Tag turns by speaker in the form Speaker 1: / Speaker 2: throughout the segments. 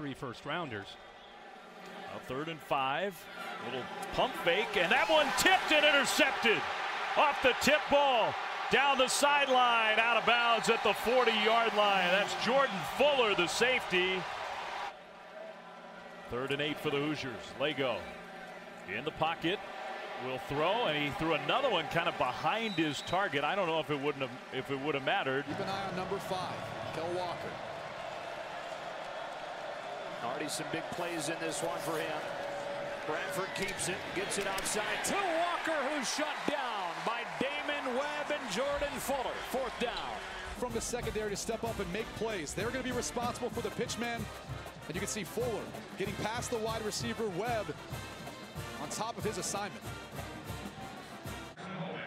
Speaker 1: three first rounders.
Speaker 2: A third and five. Little pump fake, and that one tipped and intercepted. Off the tip ball. Down the sideline, out of bounds at the 40 yard line. That's Jordan Fuller, the safety. Third and eight for the Hoosiers. Lagow in the pocket. Will throw, and he threw another one kind of behind his target. I don't know if it wouldn't have if it would have mattered.
Speaker 3: Keep an eye on number five, Kel Walker.
Speaker 4: Already some big plays in this one for him. Bradford keeps it, gets it outside to Walker, who's shut down by Damon Webb and Jordan Fuller. Fourth down.
Speaker 3: From the secondary to step up and make plays. They're going to be responsible for the pitch man. And you can see Fuller getting past the wide receiver Webb on top of his assignment.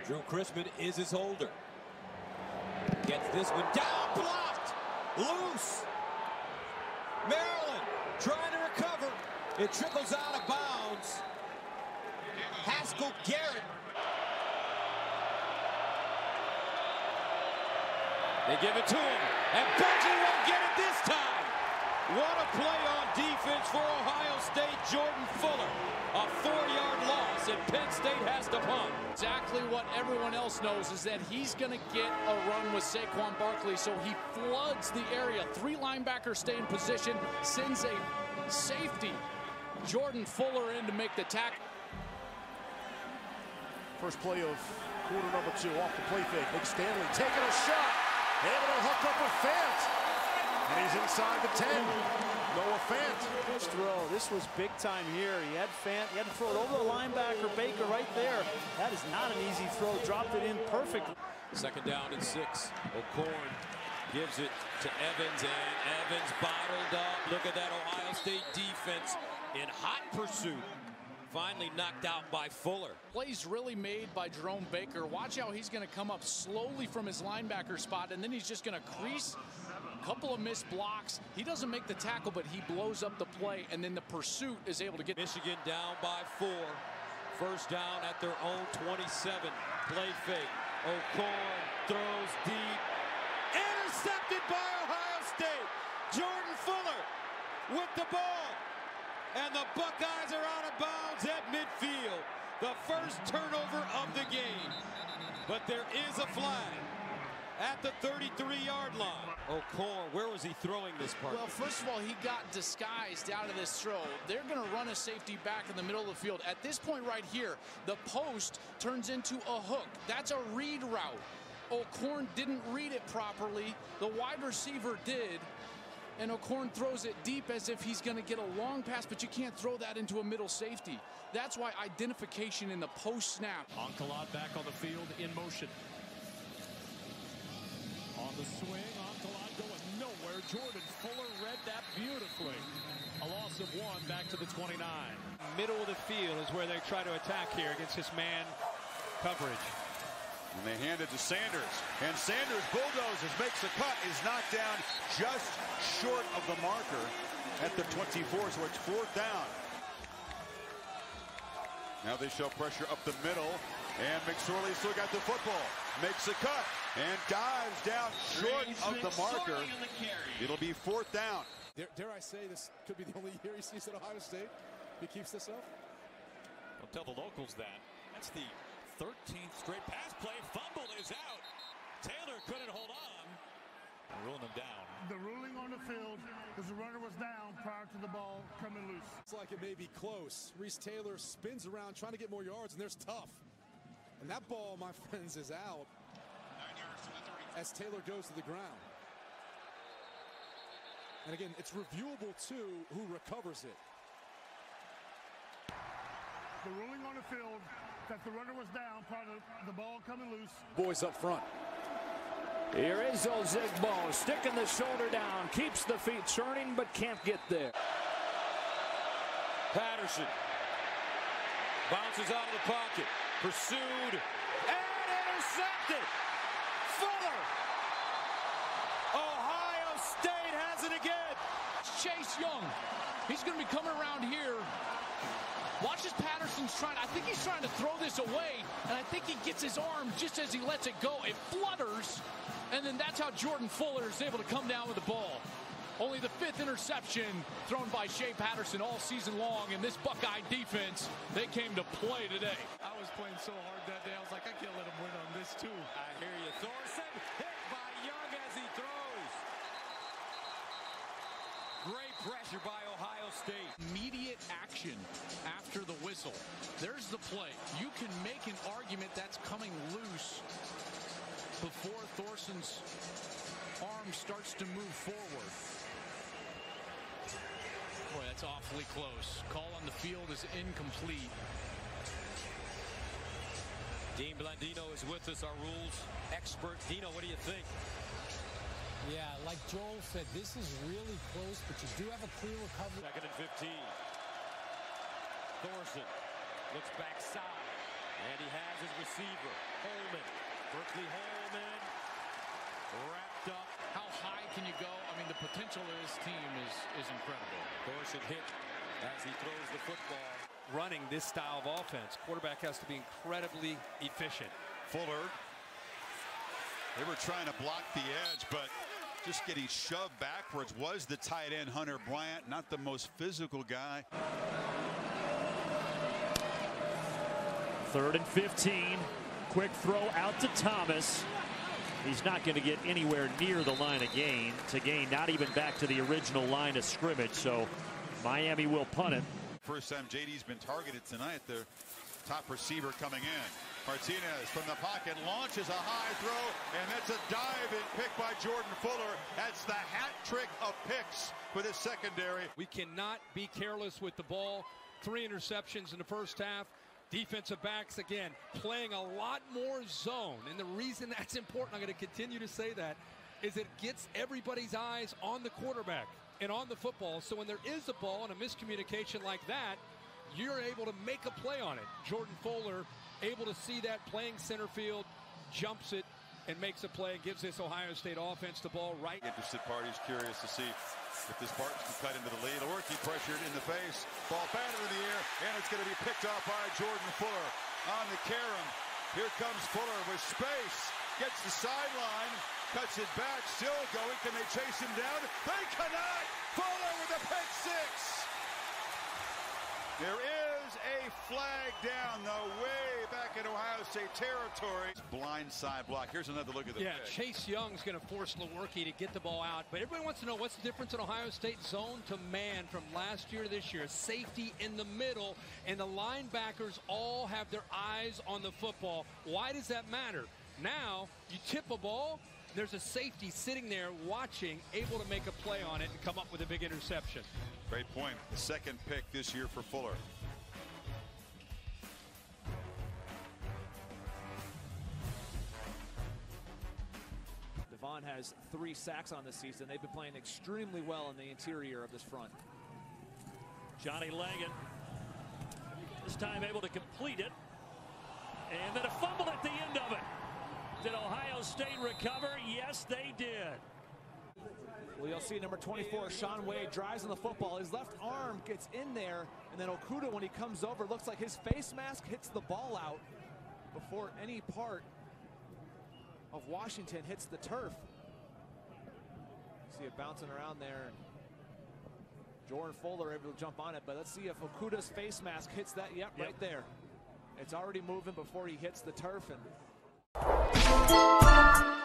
Speaker 5: Drew Chrisman is his holder. Gets this one down, blocked, loose. Maryland trying to recover. It trickles out of bounds. Haskell Garrett. They give it to him, and Benji won't get it this time. What a play on defense for Ohio State, Jordan Fuller. A four-yard loss, and Penn State has to punt.
Speaker 6: Exactly what everyone else knows is that he's going to get a run with Saquon Barkley, so he floods the area. Three linebackers stay in position, sends a safety, Jordan Fuller in to make the tackle.
Speaker 7: First play of quarter number two off the play fake. Nate Stanley taking a shot, able to hook up with Fant. And he's inside the 10. Noah Fant.
Speaker 8: First throw. This was big time here. He had Fant. He had to throw it over the linebacker, Baker, right there. That is not an easy throw. Dropped it in perfectly.
Speaker 5: Second down and six. O'Korn gives it to Evans, and Evans bottled up. Look at that Ohio State defense in hot pursuit. Finally knocked out by Fuller.
Speaker 6: Plays really made by Jerome Baker. Watch how he's going to come up slowly from his linebacker spot, and then he's just going to crease a couple of missed blocks. He doesn't make the tackle, but he blows up the play, and then the pursuit is able to get.
Speaker 5: Michigan down by four. First down at their own 27. Play fake. O'Korn throws deep. Intercepted by Ohio State. Jordan Fuller with the ball. And the Buckeyes are out of bounds at midfield. The first turnover of the game. But there is a flag at the 33-yard line. O'Korn, where was he throwing this part?
Speaker 6: Well, first of all, he got disguised out of this throw. They're going to run a safety back in the middle of the field. At this point right here, the post turns into a hook. That's a read route. O'Korn didn't read it properly. The wide receiver did. And O'Korn throws it deep as if he's going to get a long pass, but you can't throw that into a middle safety. That's why identification in the post snap.
Speaker 9: Ankalaev back on the field in motion. On the swing, on Ankalaev going nowhere. Jordan Fuller read that beautifully. A loss of one back to the 29.
Speaker 1: Middle of the field is where they try to attack here against this man coverage.
Speaker 10: And they hand it to Sanders. And Sanders bulldozes, makes the cut, is knocked down just short of the marker at the 24, so it's fourth down. Now they show pressure up the middle, and McSorley still got the football. Makes a cut, and dives down short of the marker. It'll be fourth down.
Speaker 3: Dare, dare I say this could be the only year he sees at Ohio State if he keeps this up?
Speaker 9: Don't tell the locals that. That's the 13th straight pass play. Fumble is out. Taylor couldn't hold on. Ruling him down.
Speaker 11: The ruling on the field is the runner was down prior to the ball coming loose.
Speaker 3: It's like it may be close. Reese Taylor spins around trying to get more yards, and there's tough. And that ball, my friends, is out as Taylor goes to the ground. And again, it's reviewable too who recovers it.
Speaker 11: The ruling on the field that the runner was down prior to the ball coming loose.
Speaker 3: Boys up front.
Speaker 4: Here is Ozigbo sticking the shoulder down, keeps the feet churning, but can't get there.
Speaker 5: Patterson bounces out of the pocket, pursued and intercepted. Fuller. Ohio State has it again.
Speaker 6: Chase Young. He's going to be coming around here. Watch as Patterson's trying. I think he's trying to throw this away, and I think he gets his arm just as he lets it go. It flutters, and then that's how Jordan Fuller is able to come down with the ball. Only the fifth interception thrown by Shea Patterson all season long, and this Buckeye defense, they came to play today.
Speaker 5: I was playing so hard that day, I was like, I can't let him win on this, too. I hear you. Thorson hit by Young as he throws. Great pressure by Ohio State.
Speaker 6: Immediate action after the whistle. There's the play. You can make an argument that's coming loose before Thorson's arm starts to move forward. Boy, that's awfully close. Call on the field is incomplete.
Speaker 5: Dean Blandino is with us, our rules expert. Dino, what do you think?
Speaker 12: Yeah, like Joel said, this is really close, but you do have a clear recovery.
Speaker 5: Second and 15. Thorson looks backside, and he has his receiver, Holman. Berkeley Holman wrapped up.
Speaker 6: How high can you go? I mean, the potential of this team is, is incredible.
Speaker 5: Thorson hit as he throws the football.
Speaker 1: Running this style of offense, quarterback has to be incredibly efficient.
Speaker 10: Fuller. They were trying to block the edge, but just getting shoved backwards was the tight end Hunter Bryant, not the most physical guy.
Speaker 2: Third and 15. Quick throw out to Thomas. He's not going to get anywhere near the line of gain to gain, not even back to the original line of scrimmage. So Miami will punt it.
Speaker 10: First time JD's been targeted tonight. Their top receiver coming in. Martinez from the pocket launches a high throw, and that's a diving pick by Jordan Fuller. That's the hat trick of picks for this secondary.
Speaker 1: We cannot be careless with the ball. Three interceptions in the first half. Defensive backs, again, playing a lot more zone. And the reason that's important, I'm going to continue to say that, is it gets everybody's eyes on the quarterback and on the football. So when there is a ball and a miscommunication like that, you're able to make a play on it. Jordan Fuller able to see that playing center field, jumps it, and makes a play, gives this Ohio State offense the ball right.
Speaker 10: Interested parties curious to see if this Spartans can cut into the lead or keep pressured in the face. Ball batted in the air, and it's going to be picked off by Jordan Fuller on the carom. Here comes Fuller with space. Gets the sideline, cuts it back, still going. Can they chase him down? They cannot! Fuller with a pick six! There is a flag down the way back Ohio State territory. Blind side block. Here's another look at the
Speaker 1: Yeah,
Speaker 10: pick.
Speaker 1: Chase Young's going to force Lewerke to get the ball out. But everybody wants to know what's the difference in Ohio State zone to man from last year to this year. Safety in the middle, and the linebackers all have their eyes on the football. Why does that matter? Now, you tip a ball, there's a safety sitting there watching, able to make a play on it and come up with a big interception.
Speaker 10: Great point. The second pick this year for Fuller.
Speaker 13: Devon has three sacks on the season. They've been playing extremely well in the interior of this front.
Speaker 2: Johnny Langan this time able to complete it. And then a fumble at the end of it. Did Ohio State recover? Yes, they did.
Speaker 13: Well, you'll see number 24, Shaun Wade, drives on the football. His left arm gets in there, and then Okudah, when he comes over, looks like his face mask hits the ball out before any part of Washington hits the turf. See it bouncing around there. Jordan Fuller able to jump on it, but let's see if Okudah's face mask hits that. Yep,
Speaker 2: Yep.
Speaker 13: right there. It's already moving before he hits the turf. And